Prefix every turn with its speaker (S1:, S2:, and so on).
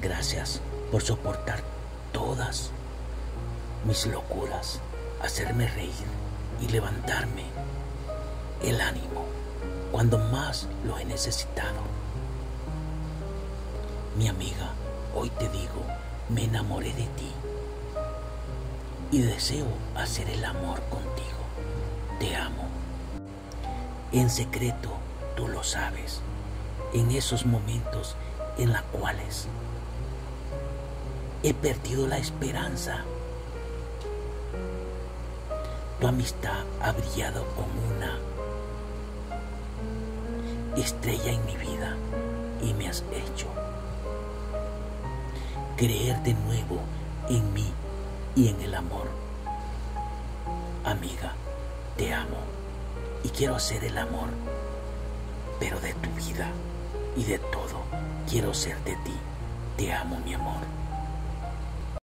S1: Gracias por soportar todas mis locuras, hacerme reír y levantarme el ánimo cuando más lo he necesitado. Mi amiga, hoy te digo, me enamoré de ti y deseo hacer el amor contigo. Te amo. En secreto, tú lo sabes, en esos momentos en los cuales he perdido la esperanza. Tu amistad ha brillado como una estrella en mi vida y me has hecho creer de nuevo en mí y en el amor. Amiga, te amo y quiero hacer el amor, pero de tu vida y de todo quiero ser de ti. Te amo, mi amor.